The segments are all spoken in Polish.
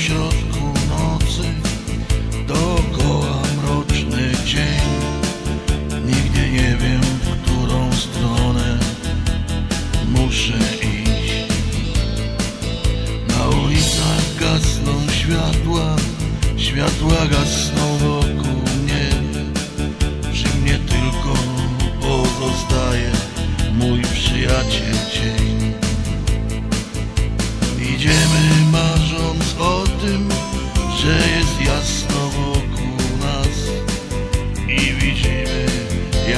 środku nocy Dookoła mroczny cień Nigdy nie wiem, w którą stronę muszę iść. Na ulicach gasną światła Światła gasną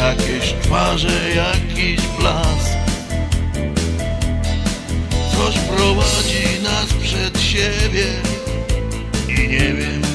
jakieś twarze, jakiś blask. Coś prowadzi nas przed siebie i nie wiem